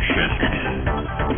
Revolution.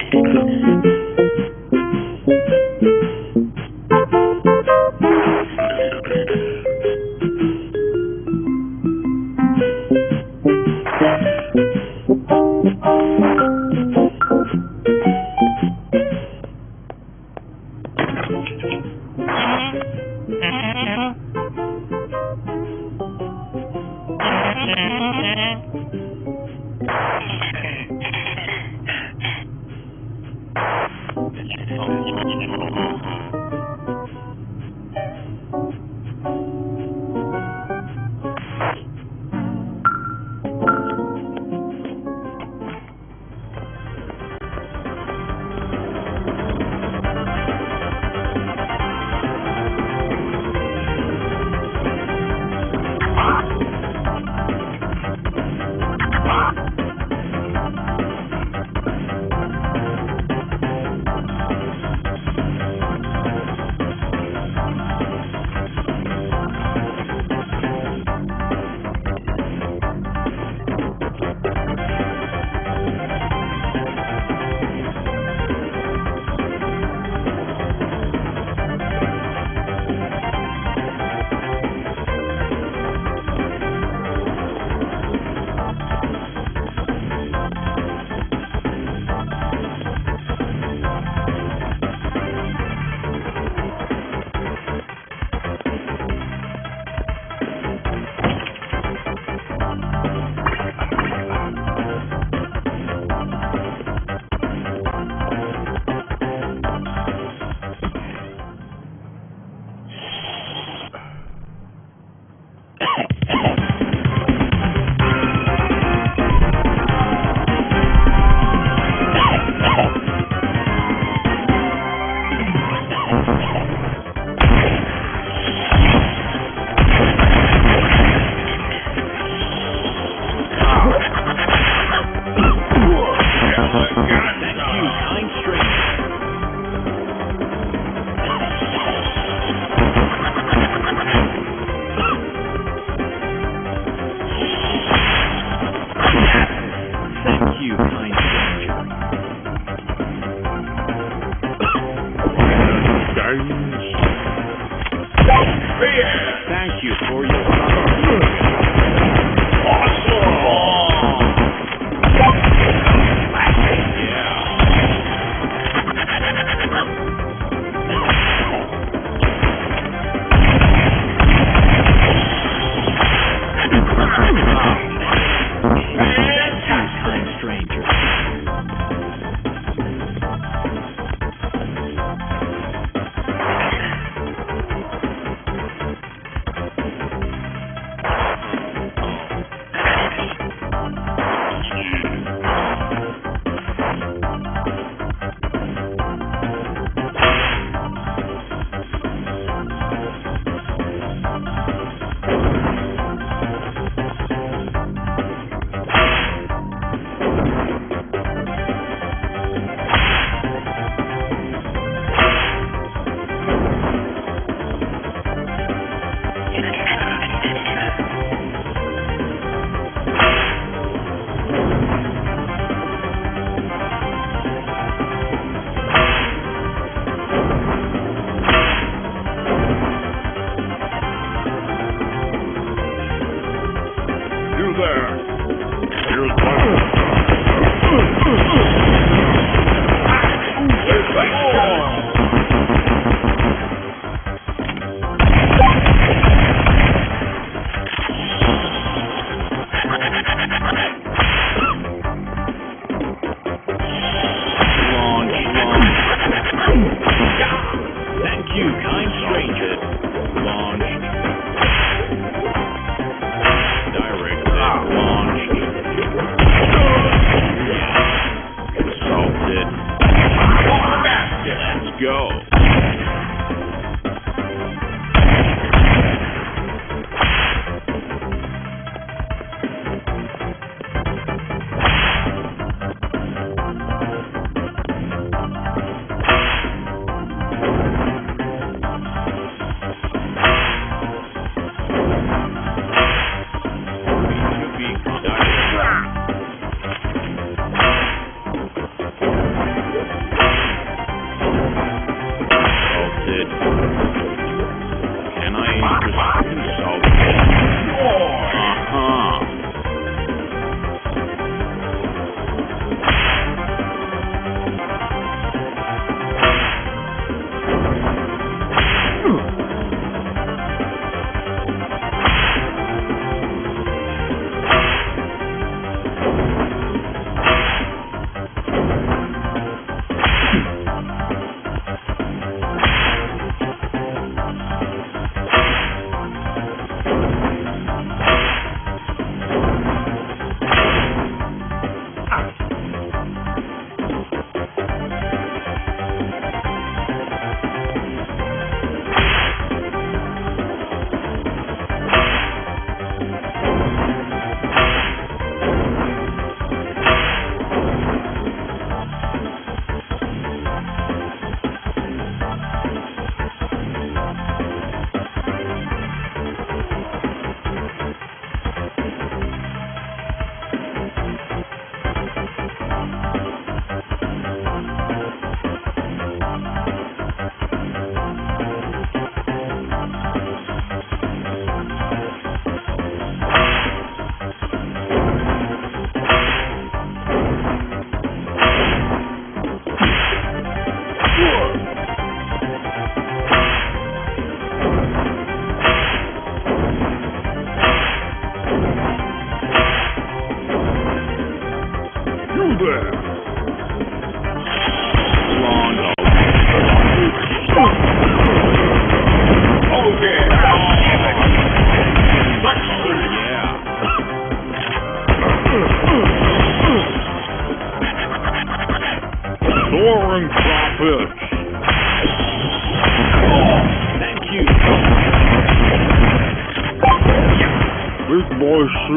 Thank you. Thank you for your there.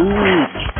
Boy